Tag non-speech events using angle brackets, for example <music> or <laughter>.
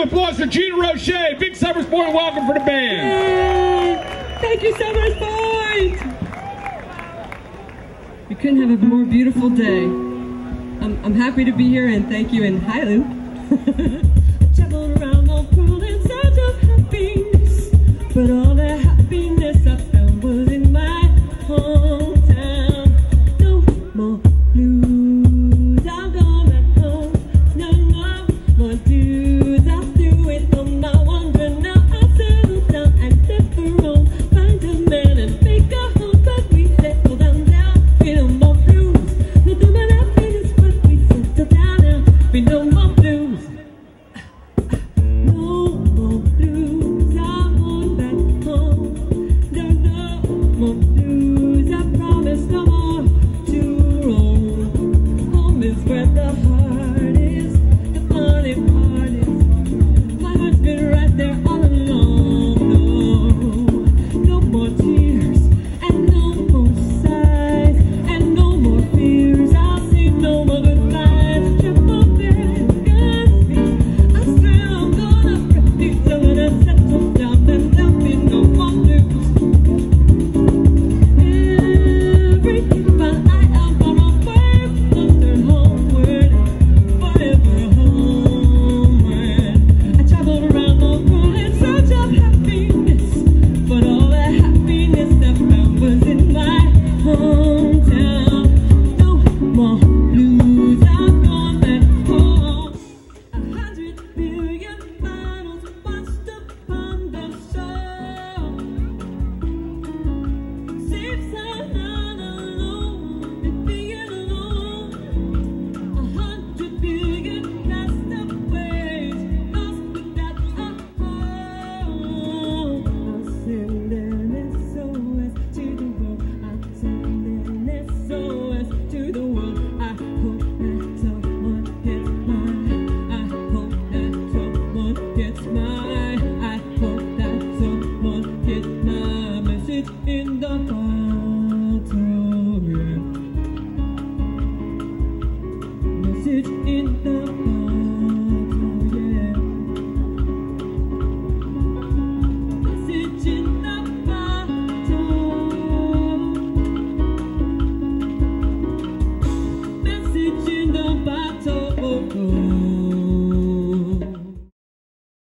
of applause for Gina Roche. Big Somers Point welcome for the band. Yay. Thank you, Somers Point. We couldn't have a more beautiful day. I'm, I'm happy to be here and thank you and hi, Lew. <laughs> in the bottle. Message in the bottle, yeah. Message in the bottle. Message in the bottle.